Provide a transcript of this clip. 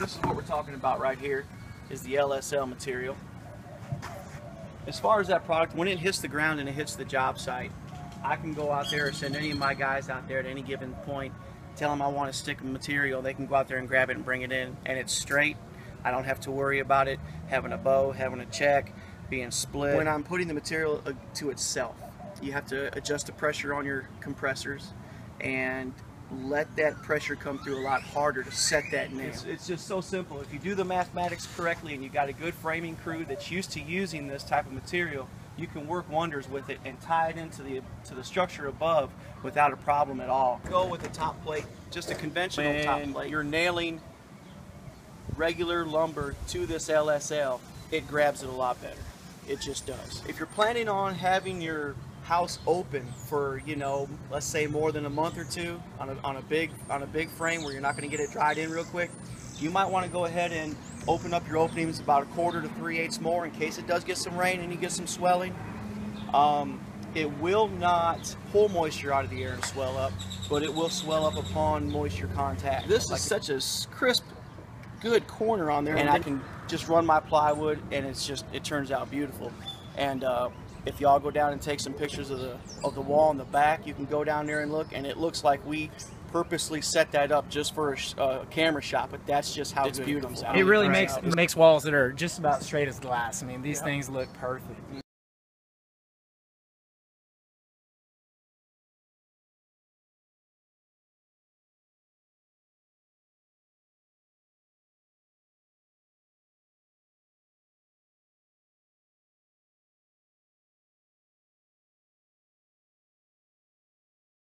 This is what we're talking about right here, is the LSL material. As far as that product, when it hits the ground and it hits the job site, I can go out there or send any of my guys out there at any given point, tell them I want to stick of material, they can go out there and grab it and bring it in, and it's straight. I don't have to worry about it having a bow, having a check, being split. When I'm putting the material uh, to itself, you have to adjust the pressure on your compressors and let that pressure come through a lot harder to set that nail. It's, it's just so simple. If you do the mathematics correctly and you got a good framing crew that's used to using this type of material, you can work wonders with it and tie it into the to the structure above without a problem at all. Go with the top plate, just a conventional when top plate. You're nailing regular lumber to this LSL, it grabs it a lot better. It just does. If you're planning on having your house open for you know let's say more than a month or two on a, on a big on a big frame where you're not going to get it dried in real quick you might want to go ahead and open up your openings about a quarter to three eighths more in case it does get some rain and you get some swelling. Um, it will not pull moisture out of the air and swell up but it will swell up upon moisture contact. This like is such a crisp good corner on there and I can just run my plywood and it's just it turns out beautiful. And uh, if y'all go down and take some pictures of the of the wall in the back, you can go down there and look, and it looks like we purposely set that up just for a uh, camera shot. But that's just how it's beautiful. It, it really makes makes walls that are just about straight as glass. I mean, these yeah. things look perfect.